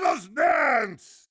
Let us dance!